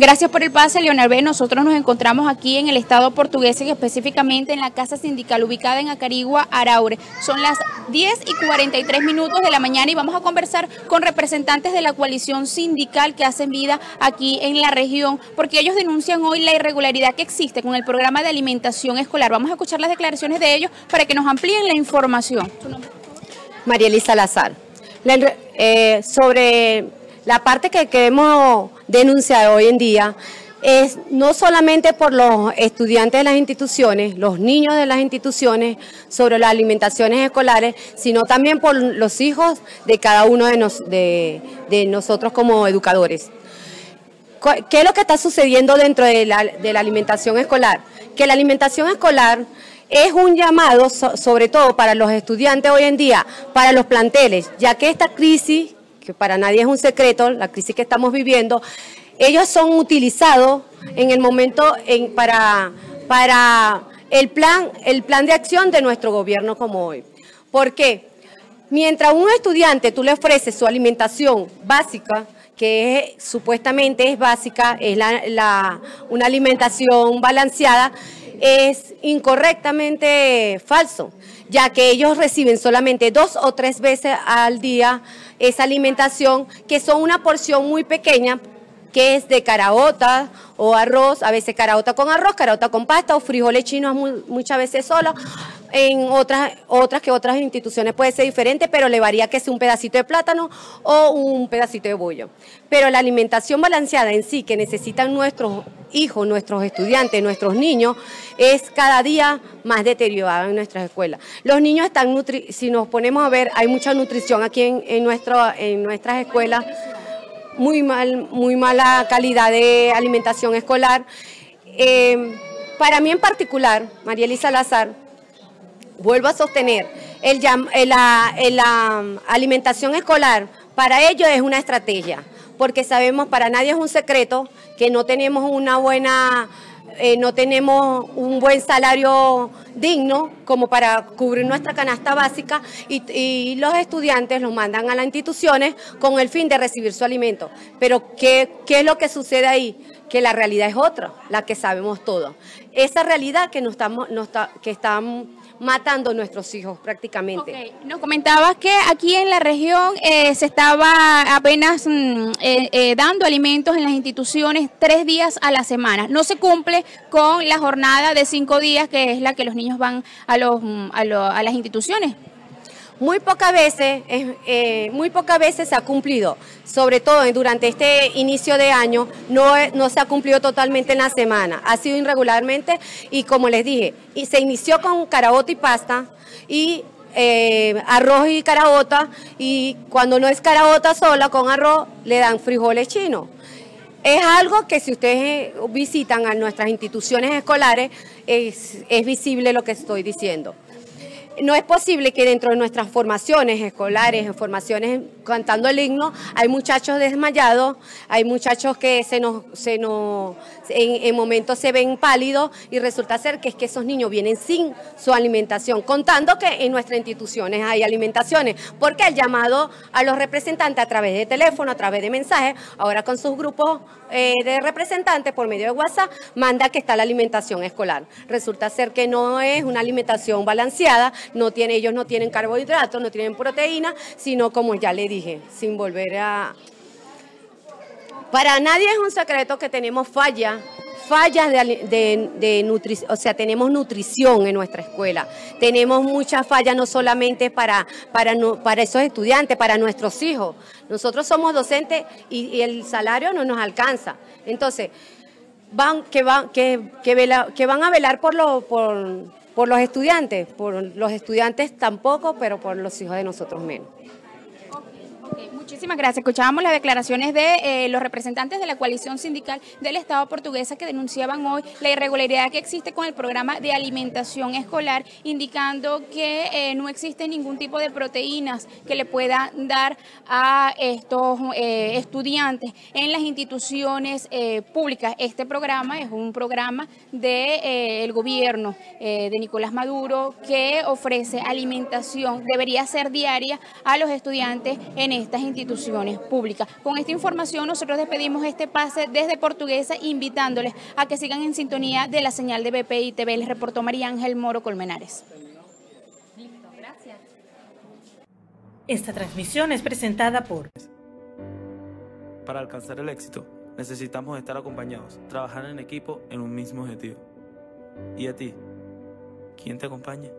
Gracias por el pase, Leonel B. Nosotros nos encontramos aquí en el Estado portugués y específicamente en la Casa Sindical ubicada en Acarigua, Araure. Son las 10 y 43 minutos de la mañana y vamos a conversar con representantes de la coalición sindical que hacen vida aquí en la región, porque ellos denuncian hoy la irregularidad que existe con el programa de alimentación escolar. Vamos a escuchar las declaraciones de ellos para que nos amplíen la información. María Elisa Lazar. Eh, sobre la parte que queremos denunciar hoy en día es no solamente por los estudiantes de las instituciones, los niños de las instituciones, sobre las alimentaciones escolares, sino también por los hijos de cada uno de, nosotros como educadores. ¿Qué es lo que está sucediendo dentro de la alimentación escolar? Que la alimentación escolar es un llamado sobre todo para los estudiantes hoy en día, para los planteles, ya que esta crisis que para nadie es un secreto, la crisis que estamos viviendo, ellos son utilizados en el momento en, para, para el, plan, el plan de acción de nuestro gobierno como hoy. ¿Por qué? Mientras un estudiante tú le ofreces su alimentación básica, que supuestamente es básica, es la, una alimentación balanceada, es incorrectamente falso, ya que ellos reciben solamente dos o tres veces al día esa alimentación, que son una porción muy pequeña, que es de caraota o arroz, a veces caraota con arroz, caraota con pasta o frijoles chinos muchas veces solo. En otras, otras que otras instituciones puede ser diferente, pero le varía que sea un pedacito de plátano o un pedacito de bollo. Pero la alimentación balanceada en sí que necesitan nuestros hijos, nuestros estudiantes, nuestros niños, es cada día más deteriorada en nuestras escuelas. Los niños están, nutri si nos ponemos a ver, hay mucha nutrición aquí en, en, nuestro, en nuestras escuelas, muy, mal, muy mala calidad de alimentación escolar. Eh, para mí en particular, María Elisa Lazar, vuelvo a sostener, el, la, la alimentación escolar para ellos es una estrategia, porque sabemos, para nadie es un secreto que no tenemos una buena, eh, no tenemos un buen salario digno como para cubrir nuestra canasta básica y, los estudiantes los mandan a las instituciones con el fin de recibir su alimento. Pero ¿qué, es lo que sucede ahí? Que la realidad es otra, la que sabemos todos. Esa realidad que, nos estamos, que estamos matando a nuestros hijos prácticamente. Nos comentabas que aquí en la región eh, se estaba apenas mm, eh, eh, dando alimentos en las instituciones tres días a la semana. No se cumple con la jornada de cinco días que es la que los niños van a, los, mm, a las instituciones. Muy pocas veces, eh, muy pocas veces se ha cumplido, sobre todo durante este inicio de año, no, no se ha cumplido totalmente en la semana, ha sido irregularmente y como les dije, y se inició con caraota y pasta y eh, arroz y caraota y cuando no es caraota sola con arroz le dan frijoles chinos. Es algo que si ustedes visitan a nuestras instituciones escolares es, es visible lo que estoy diciendo no es posible que dentro de nuestras formaciones escolares, formaciones cantando el himno, hay muchachos desmayados, hay muchachos que se nos, se en, momentos se ven pálidos y resulta ser que es que esos niños vienen sin su alimentación, contando que en nuestras instituciones hay alimentaciones, porque el llamado a los representantes a través de teléfono, a través de mensajes, ahora con sus grupos eh, de representantes por medio de WhatsApp, manda que está la alimentación escolar. Resulta ser que no es una alimentación balanceada, no ellos no tienen carbohidratos, no tienen proteína, sino como ya le dije, sin volver a... Para nadie es un secreto que tenemos fallas fallas de, de, nutrición, o sea, tenemos nutrición en nuestra escuela. Tenemos muchas fallas no solamente para, para, para esos estudiantes, para nuestros hijos. Nosotros somos docentes y, el salario no nos alcanza. Entonces, van, que, van, que, que, van a velar por, lo, por, por los estudiantes, por los estudiantes tampoco, pero por los hijos de nosotros menos. Muchísimas gracias. Escuchábamos las declaraciones de eh, los representantes de la coalición sindical del Estado portuguesa que denunciaban hoy la irregularidad que existe con el programa de alimentación escolar, indicando que eh, no existe ningún tipo de proteínas que le pueda dar a estos eh, estudiantes en las instituciones públicas. Este programa es un programa del gobierno de Nicolás Maduro que ofrece alimentación, debería ser diaria a los estudiantes en estas instituciones públicas. Con esta información nosotros despedimos este pase desde Portuguesa invitándoles a que sigan en sintonía de la señal de BPI TV. Les reportó María Ángel Moro Colmenares. Listo, gracias. Esta transmisión es presentada por... Para alcanzar el éxito, necesitamos estar acompañados, trabajar en equipo en un mismo objetivo. ¿Y a ti? ¿Quién te acompaña?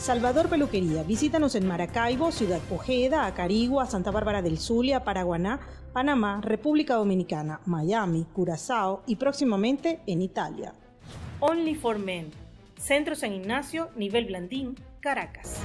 Salvador Peluquería. Visítanos en Maracaibo, Ciudad Ojeda, Acarigua, Santa Bárbara del Zulia, Paraguaná, Panamá, República Dominicana, Miami, Curazao y próximamente en Italia. Only for Men. Centro San Ignacio, nivel Blandín, Caracas.